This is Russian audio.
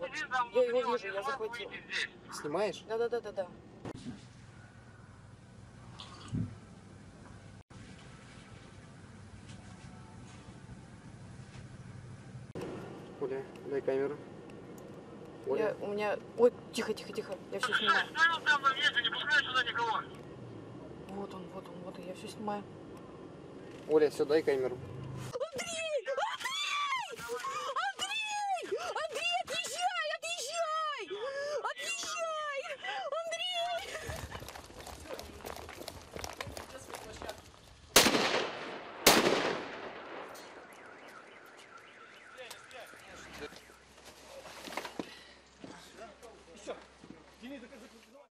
Вот. Я его вижу, я захватил. Снимаешь? Да-да-да-да-да. Оля, дай камеру. Я, Оля, у меня... Ой, тихо, тихо, тихо. Я все снимаю. Стоял там на месте, не пускай сюда никого. Вот он, вот он, вот он. Я все снимаю. Оля, все, дай камеру. Извини, так а это